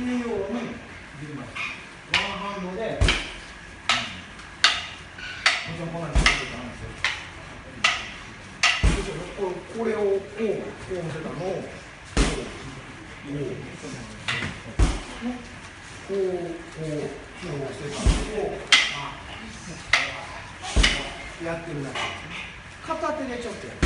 るようにできますワンハンドで、もちろん。こん。なにすることなん。ですよこれこれをこうこう乗せたのをこうこうこうこうこうしてたのをやってるだけ片手でちょっとやる